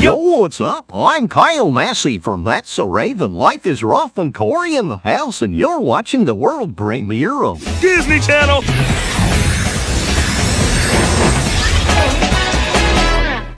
Yo, what's up? I'm Kyle Massey from That's So Raven. Life is Ruff and Cory in the house, and you're watching the world premiere of Disney Channel.